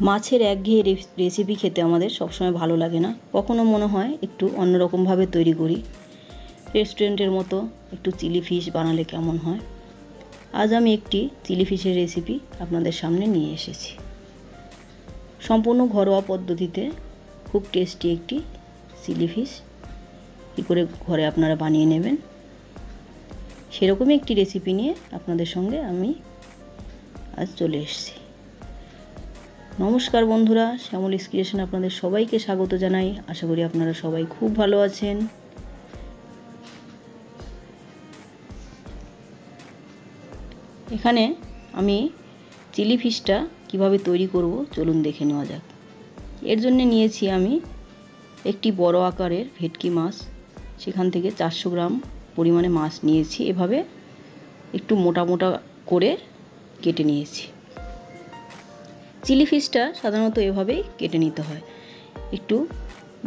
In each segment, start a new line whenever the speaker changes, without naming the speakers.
মাছের একঘেয়ে race- recipe খেতে আমাদের সবসময় ভালো লাগে না। কখনো মনে হয় একটু অন্যরকমভাবে তৈরি করি। রেস্টুরেন্টের মতো একটু চিলি ফিশ বানালে কেমন হয়? আজ আমি একটি চিলি ফিশের রেসিপি আপনাদের সামনে নিয়ে এসেছি। সম্পূর্ণ ঘরোয়া পদ্ধতিতে খুব টেস্টি একটি চিলি ফিশ। কী করে ঘরে আপনারা বানিয়ে নেবেন? সেরকমই একটি রেসিপি নিয়ে আপনাদের সঙ্গে আমি আজ চলে এসেছি। নমস্কার বন্ধুরা, শ্যামল ক্রিয়েশন আপনাদের সবাইকে স্বাগত জানাই। আশা করি আপনারা সবাই খুব ভালো আছেন। এখানে আমি চিলি ফিশটা কীভাবে তৈরি করব, চলুন দেখে নেওয়া যাক। এর জন্য নিয়েছি আমি একটি বড় আকারের ভেটকি মাছ। সেখান থেকে চারশো গ্রাম পরিমাণে মাছ নিয়েছি। এভাবে একটু মোটা মোটা করে কেটে নিয়েছি। চিলি ফিশটা সাধারণত এভাবেই কেটে নিতে হয়। একটু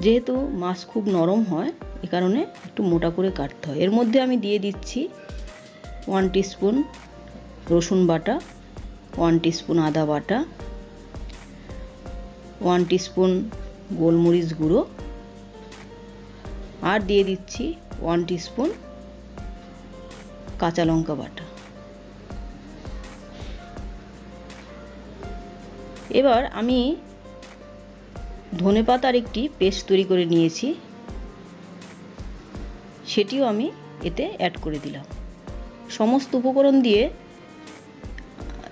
যেহেতু মাছ খুব নরম হয়, এ কারণে একটু মোটা করে কাটতে হয়। এর মধ্যে আমি দিয়ে দিচ্ছি ওয়ান টিস্পুন রসুন বাটা ওয়ান টিস্পুন আদা বাটা ওয়ান টিস্পুন গোলমরিচ গুঁড়ো, আর দিয়ে দিচ্ছি ওয়ান টিস্পুন কাঁচা লঙ্কা বাটা। এবার আমি ধনে পাতার একটি পেস্ট তৈরি করে নিয়েছি। সেটিও আমি এতে অ্যাড করে দিলাম। সমস্ত উপকরণ দিয়ে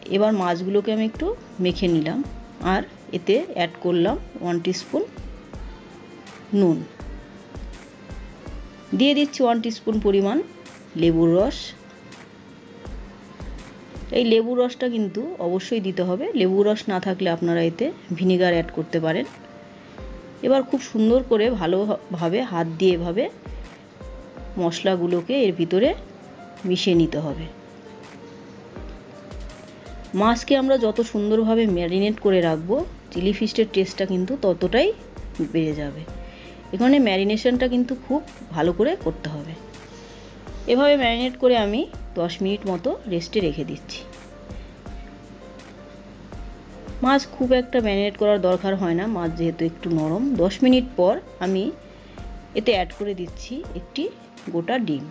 এবার মাছগুলোকে আমি একটু মেখে নিলাম আর এতে অ্যাড করলাম ওয়ান টিস্পুন নুন। দিয়ে দিচ্ছি ওয়ান টিস্পুন পরিমাণ লেবুর রস। এই লেবুর রসটা কিন্তু অবশ্যই দিতে হবে। লেবুর রস না থাকলে আপনারা এতে ভিনেগার অ্যাড করতে পারেন। এবার খুব সুন্দর করে ভালোভাবে হাত দিয়ে এভাবে মশলাগুলোকে এর ভিতরে মিশিয়ে নিতে হবে। মাছকে আমরা যত সুন্দরভাবে ম্যারিনেট করে রাখব চিলি ফিশের টেস্টটা কিন্তু ততটাই বেড়ে যাবে। এখানে ম্যারিনেশনটা কিন্তু খুব ভালো করে করতে হবে। এভাবে ম্যারিনেট করে আমি দশ মিনিট মতো রেস্টে রেখে দিচ্ছি। মাছ খুব একটা ম্যারিনেট করার দরকার হয় না, মাছ যেহেতু একটু নরম। দশ মিনিট পর আমি এতে অ্যাড করে দিচ্ছি একটি গোটা ডিম।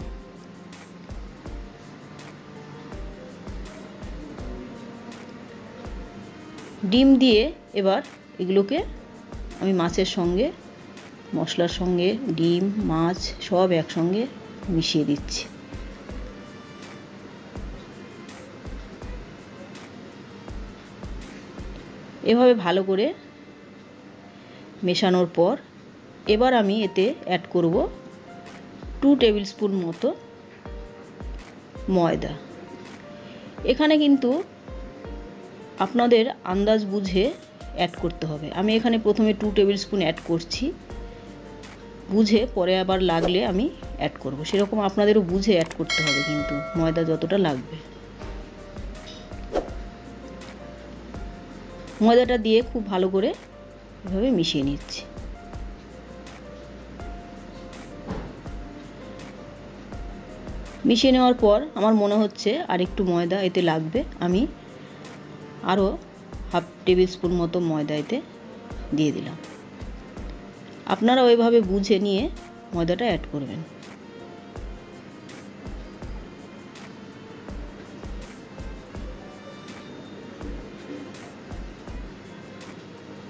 ডিম দিয়ে এবার এগুলোকে আমি মাছের সঙ্গে, মশলার সঙ্গে, ডিম, মাছ সব একসঙ্গে মিশিয়ে দিচ্ছি। এভাবে ভালো করে মেশানোর পর এবার আমি এতে অ্যাড করব টু টেবিল স্পুন মতো ময়দা। এখানে কিন্তু আপনাদের আন্দাজ বুঝে অ্যাড করতে হবে। আমি এখানে প্রথমে টু টেবিল স্পুন অ্যাড করছি। বুঝে পরে আবার লাগলে আমি অ্যাড করব। সেরকম আপনাদেরও বুঝে অ্যাড করতে হবে কিন্তু, ময়দা যতটা লাগবে। ময়দাটা দিয়ে খুব ভালো করে এভাবে মিশিয়ে নিচ্ছি। মিশিয়ে নেওয়ার পর আমার মনে হচ্ছে আর একটু ময়দা এতে লাগবে। আমি আরও হাফ টেবিল স্পুন মতো ময়দা এতে দিয়ে দিলাম। আপনারা ওইভাবে বুঝে নিয়ে ময়দাটা অ্যাড করবেন।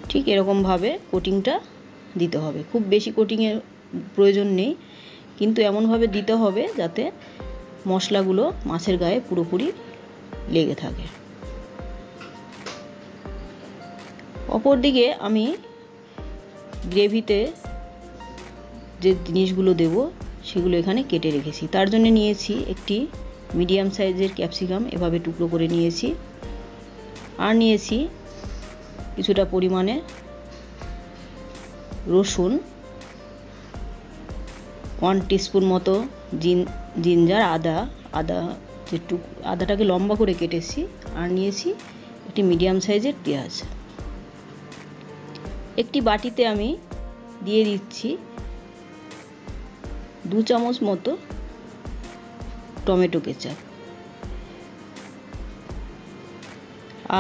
ঠিক এরকমভাবে কোটিংটা দিতে হবে। খুব বেশি কোটিংয়ের প্রয়োজন নেই, কিন্তু এমনভাবে দিতে হবে যাতে মশলাগুলো মাছের গায়ে পুরোপুরি লেগে থাকে। অপরদিকে আমি গ্রেভিতে যে জিনিসগুলো দেব, সেগুলো এখানে কেটে রেখেছি। তার জন্য নিয়েছি একটি মিডিয়াম সাইজের ক্যাপসিকাম, এভাবে টুকরো করে নিয়েছি। আর নিয়েছি কিছুটা পরিমাণে রসুন ওয়ান টিস্পুন মতো জিন, জিঞ্জার, আদা আদা যে টুক আদাটাকে লম্বা করে কেটেছি। আর নিয়েছি একটি মিডিয়াম সাইজের পেঁয়াজ। একটি বাটিতে আমি দিয়ে দিচ্ছি দু চামচ মতো টমেটো কেচাপ।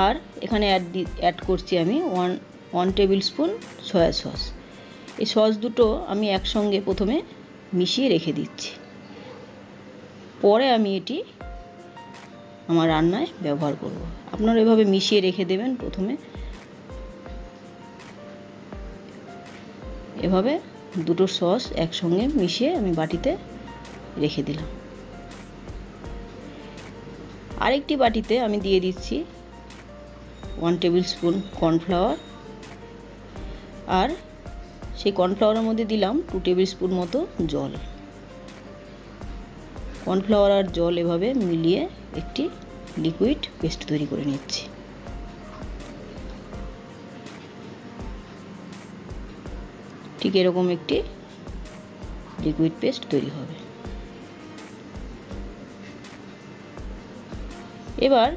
আর এখানে অ্যাড দি অ্যাড করছি আমি one one tablespoon soya sauce এই সস দুটো আমি একসঙ্গে প্রথমে মিশিয়ে রেখে দিচ্ছি। পরে আমি এটি আমার রান্নায় ব্যবহার করব। আপনারা এভাবে মিশিয়ে রেখে দেবেন প্রথমে। এভাবে দুটো সস একসঙ্গে মিশিয়ে আমি বাটিতে রেখে দিলাম। আরেকটি বাটিতে আমি দিয়ে দিচ্ছি ওয়ান টেবিল স্পুন কর্নফ্লাওয়ার আর সেই কর্নফ্লাওয়ারের মধ্যে দিলাম টু টেবিল স্পুন মতো জল। কর্নফ্লাওয়ার আর জল এভাবে মিলিয়ে একটি লিকুইড পেস্ট তৈরি করে নিচ্ছি। ঠিক এরকম একটি লিকুইড পেস্ট তৈরি হবে। এবার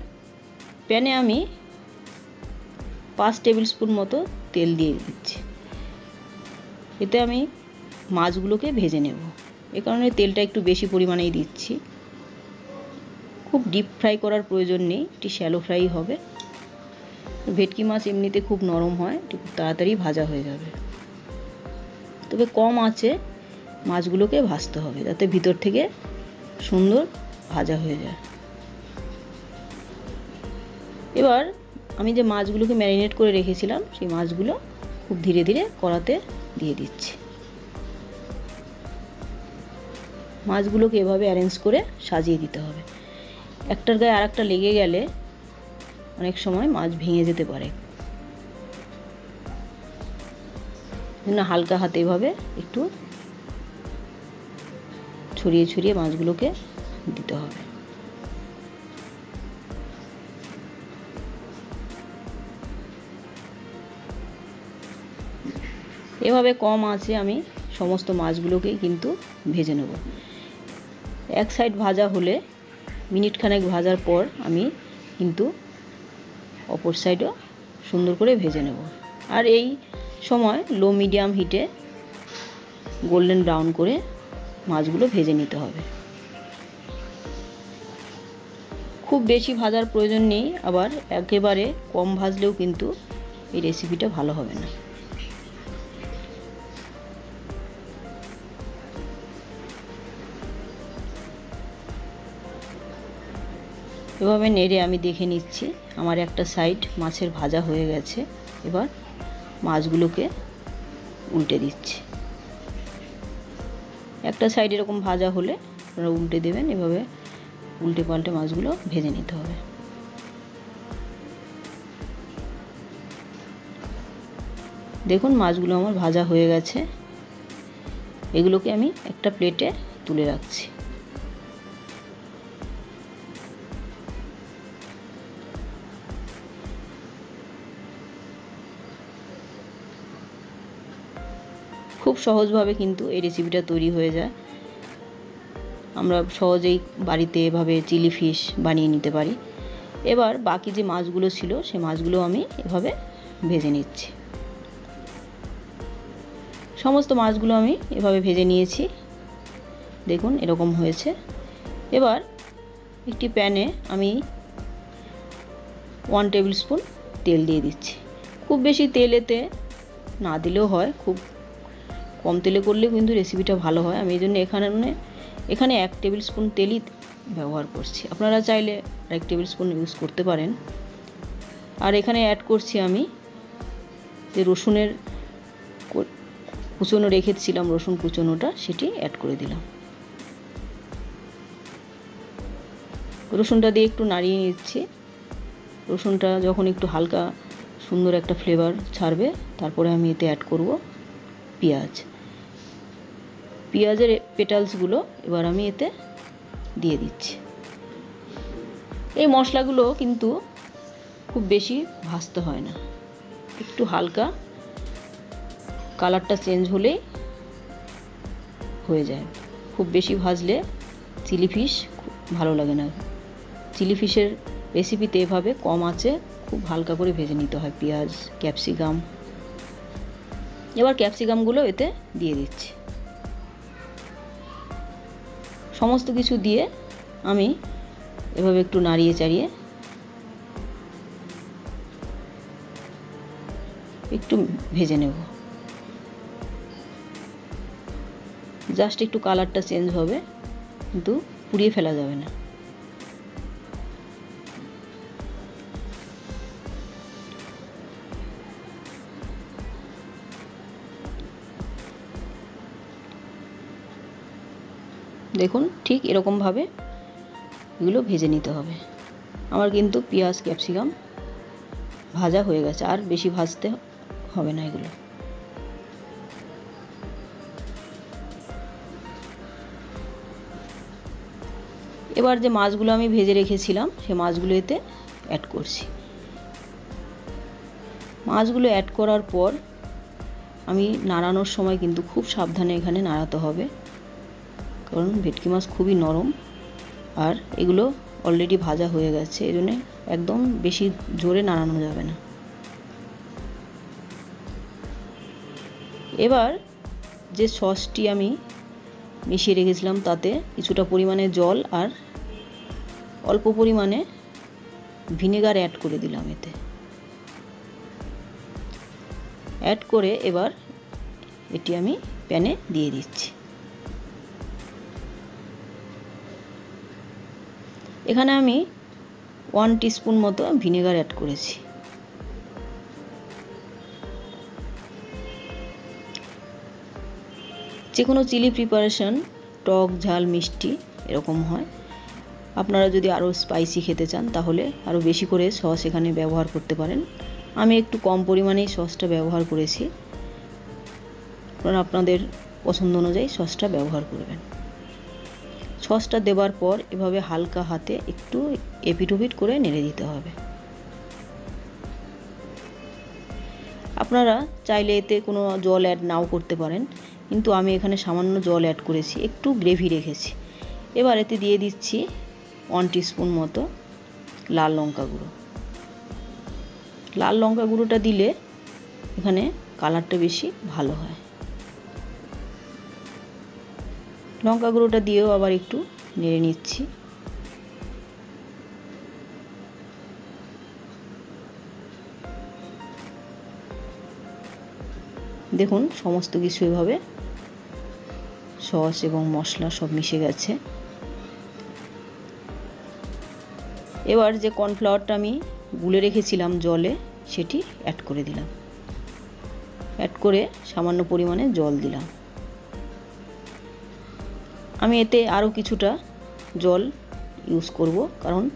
প্যানে আমি পাঁচ টেবিল স্পুন মতো তেল দিয়ে দিচ্ছি। এতে আমি মাছগুলোকে ভেজে নেব। এ কারণে তেলটা একটু বেশি পরিমাণেই দিচ্ছি। খুব ডিপ ফ্রাই করার প্রয়োজন নেই, একটি শ্যালো ফ্রাই হবে। ভেটকি মাছ এমনিতে খুব নরম হয়, একটু তাড়াতাড়ি ভাজা হয়ে যাবে। তবে কম আছে, মাছগুলোকে ভাজতে হবে যাতে ভিতর থেকে সুন্দর ভাজা হয়ে যায়। এবার আমি যে মাছগুলোকে ম্যারিনেট করে রেখেছিলাম, সেই মাছগুলো খুব ধীরে ধীরে কড়াতে দিয়ে দিচ্ছি। মাছগুলোকে এভাবে অ্যারেঞ্জ করে সাজিয়ে দিতে হবে। একটার গায়ে আর একটা লেগে গেলে অনেক সময় মাছ ভেঙে যেতে পারে। জন্য হালকা হাতে এভাবে একটু ছড়িয়ে ছড়িয়ে মাছগুলোকে দিতে হবে। এভাবে কম আছে আমি সমস্ত মাছগুলোকেই কিন্তু ভেজে নেব। এক সাইড ভাজা হলে মিনিট খানেক ভাজার পর আমি কিন্তু অপর সাইডও সুন্দর করে ভেজে নেব। আর এই সময় লো মিডিয়াম হিটে গোল্ডেন ব্রাউন করে মাছগুলো ভেজে নিতে হবে। খুব বেশি ভাজার প্রয়োজন নেই, আবার একেবারে কম ভাজলেও কিন্তু এই রেসিপিটা ভালো হবে না। এভাবে নেড়ে আমি দেখে নিচ্ছি, আমার একটা সাইড মাছের ভাজা হয়ে গেছে। এবার মাছগুলোকে উল্টে দিচ্ছি। একটা সাইড এরকম ভাজা হলে আপনারা উল্টে দেবেন, এভাবে উল্টে পাল্টে মাছগুলো ভেজে নিতে হবে। দেখুন, মাছগুলো আমার ভাজা হয়ে গেছে। এগুলোকে আমি একটা প্লেটে তুলে রাখছি। সহজভাবে কিন্তু এই রেসিপিটা তৈরি হয়ে যায়। আমরা সহজেই বাড়িতে এভাবে চিলি ফিশ বানিয়ে নিতে পারি। এবার বাকি যে মাছগুলো ছিল, সে মাছগুলো আমি এভাবে ভেজে নিচ্ছি। সমস্ত মাছগুলো আমি এভাবে ভেজে নিয়েছি। দেখুন, এরকম হয়েছে। এবার একটি প্যানে আমি ওয়ান টেবিল স্পুন তেল দিয়ে দিচ্ছি। খুব বেশি তেলেতে না দিলেও হয়, খুব কম তেলে করলেও কিন্তু রেসিপিটা ভালো হয়। আমি এই জন্য এখানে মানে এখানে এক টেবিল স্পুন তেলই ব্যবহার করছি। আপনারা চাইলে এক টেবিল স্পুন ইউজ করতে পারেন। আর এখানে অ্যাড করছি আমি যে রসুনের কুচনো রেখেছিলাম, রসুন কুচনোটা, সেটি অ্যাড করে দিলাম। রসুনটা দিয়ে একটু নাড়িয়ে নিচ্ছি। রসুনটা যখন একটু হালকা সুন্দর একটা ফ্লেভার ছাড়বে, তারপরে আমি এতে অ্যাড করব। পেঁয়াজ। পেঁয়াজের পেটালসগুলো এবার আমি এতে দিয়ে দিচ্ছি। এই মশলাগুলো কিন্তু খুব বেশি ভাজতে হয় না। একটু হালকা কালারটা চেঞ্জ হলেই হয়ে যায়। খুব বেশি ভাজলে চিলি ফিশ ভালো লাগে না। চিলি ফিশের রেসিপিতে এভাবে কম আছে, খুব হালকা করে ভেজে নিতে হয়। পেঁয়াজ, ক্যাপসিকাম এবার ক্যাপসিকামগুলো এতে দিয়ে দিচ্ছি। সমস্ত কিছু দিয়ে আমি এভাবে একটু নাড়িয়ে চাড়িয়ে একটু ভেজে নেব। জাস্ট একটু কালারটা চেঞ্জ হবে, কিন্তু পুড়িয়ে ফেলা যাবে না। দেখুন, ঠিক এরকমভাবে এগুলো ভেজে নিতে হবে। আমার কিন্তু পেঁয়াজ, ক্যাপসিকাম ভাজা হয়ে গেছে, আর বেশি ভাজতে হবে না এগুলো। এবার যে মাছগুলো আমি ভেজে রেখেছিলাম, সে মাছগুলো এতে অ্যাড করছি। মাছগুলো অ্যাড করার পর আমি নাড়ানোর সময় কিন্তু খুব সাবধানে এখানে নাড়াতে হবে। কারণ ভেটকি মাছ খুবই নরম আর এগুলো অলরেডি ভাজা হয়ে গেছে এই জন্যে একদম বেশি জোরে নাড়ানো যাবে না। এবার যে সসটি আমি মিশিয়ে রেখেছিলাম, তাতে কিছুটা পরিমাণে জল আর অল্প পরিমাণে ভিনেগার অ্যাড করে দিলাম এতে। অ্যাড করে এবার এটি আমি প্যানে দিয়ে দিচ্ছি। এখানে আমি ওয়ান টিস্পুন মতো ভিনেগার অ্যাড করেছি। যে কোনো চিলি প্রিপারেশন টক, ঝাল, মিষ্টি এরকম হয়। আপনারা যদি আরও স্পাইসি খেতে চান, তাহলে আরও বেশি করে সস এখানে ব্যবহার করতে পারেন। আমি একটু কম পরিমাণেই সসটা ব্যবহার করেছি। আপনারা আপনাদের পছন্দ অনুযায়ী সসটা ব্যবহার করবেন। সসটা দেবার পর এভাবে হালকা হাতে একটু এপিটোপিট করে নেড়ে দিতে হবে। আপনারা চাইলে এতে কোনো জল অ্যাড নাও করতে পারেন, কিন্তু আমি এখানে সামান্য জল অ্যাড করেছি, একটু গ্রেভি রেখেছি। এবার এতে দিয়ে দিচ্ছি ওয়ান টিস্পুন মতো লাল লঙ্কা গুঁড়ো। লাল লঙ্কা গুঁড়োটা দিলে এখানে কালারটা বেশি ভালো হয়। লঙ্কা গুঁড়োটা দিয়েও আবার একটু নেড়ে নিচ্ছি। দেখুন, সমস্ত কিছু এভাবে সস এবং মশলা সব মিশে গেছে। এবার যে কর্নফ্লাওয়ারটা আমি গুলে রেখেছিলাম জলে, সেটি অ্যাড করে দিলাম। অ্যাড করে সামান্য পরিমাণে জল দিলাম। আমি এতে আরও কিছুটা জল ইউজ করব, কারণ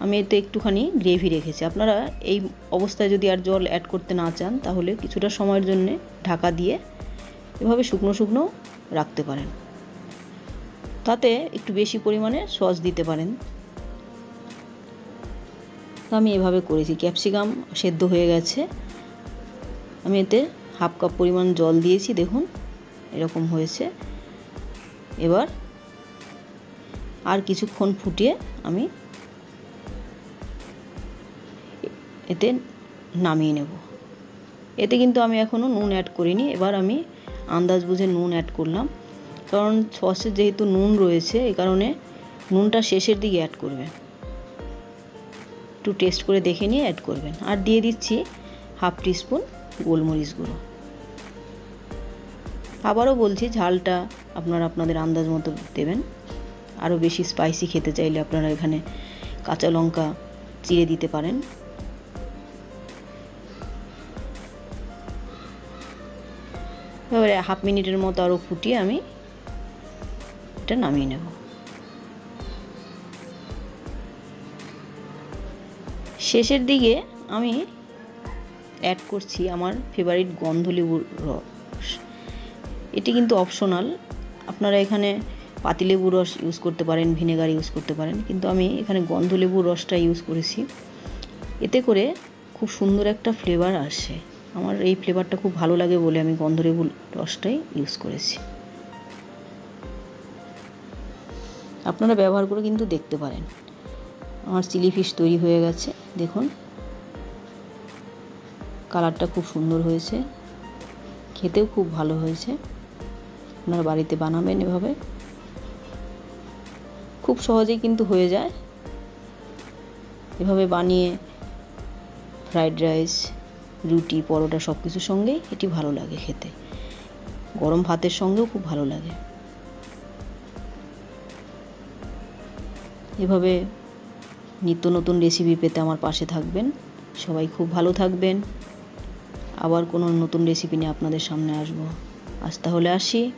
আমি এতে একটুখানি গ্রেভি রেখেছি। আপনারা এই অবস্থায় যদি আর জল অ্যাড করতে না চান, তাহলে কিছুটা সময়ের জন্য ঢাকা দিয়ে এভাবে শুকনো শুকনো রাখতে পারেন। তাতে একটু বেশি পরিমাণে সস দিতে পারেন। আমি এভাবে করেছি। ক্যাপসিকাম সেদ্ধ হয়ে গেছে। আমি এতে হাফ কাপ পরিমাণ জল দিয়েছি, দেখুন, এরকম হয়েছে। এবার আর কিছুক্ষণ ফুটিয়ে আমি এতে নামিয়ে নেব। এতে কিন্তু আমি এখনও নুন অ্যাড করিনি। এবার আমি আন্দাজ বুঝে নুন অ্যাড করলাম। কারণ সসে যেহেতু নুন রয়েছে এই কারণে নুনটা শেষের দিকে অ্যাড করবেন। একটু টেস্ট করে দেখে নিয়ে অ্যাড করবেন। আর দিয়ে দিচ্ছি হাফ টিস্পুন গোলমরিচ গুঁড়ো। আবারও বলছি ঝালটা আপনারা আপনাদের আন্দাজ মতো দেবেন। আরও বেশি স্পাইসি খেতে চাইলে আপনারা এখানে কাঁচা লঙ্কা চিড়ে দিতে পারেন। এবারে হাফ মিনিটের মতো আরও ফুটিয়ে আমি এটা নামিয়ে নেব। শেষের দিকে আমি অ্যাড করছি আমার ফেভারিট গন্ধলেবুর রস। এটি কিন্তু অপশনাল আপনারা এখানে পাতিলেবুর রস ইউজ করতে পারেন ভিনেগার ইউজ করতে পারেন, কিন্তু আমি এখানে গন্ধলেবুর রসটা ইউজ করেছি। এতে করে খুব সুন্দর একটা ফ্লেভার আসে। আমার এই ফ্লেভারটা খুব ভালো লাগে বলে আমি গন্ধলেবুর রসটাই ইউজ করেছি। আপনারা ব্যবহার করে কিন্তু দেখতে পারেন। আমার চিলি ফিশ তৈরি হয়ে গেছে, দেখুন। কালারটা খুব সুন্দর হয়েছে, খেতেও খুব ভালো হয়েছে। আপনারা বাড়িতে বানাবেন এভাবে। খুব সহজেই কিন্তু হয়ে যায়। এভাবে বানিয়ে ফ্রাইড রাইস, রুটি, পরোটা সব কিছুর সঙ্গেই এটি ভালো লাগে খেতে। গরম ভাতের সঙ্গেও খুব ভালো লাগে। এভাবে নিত্য নতুন রেসিপি পেতে আমার পাশে থাকবেন। সবাই খুব ভালো থাকবেন। আবার কোনো নতুন রেসিপি নিয়ে আপনাদের সামনে আসব। আজ তাহলে আসি।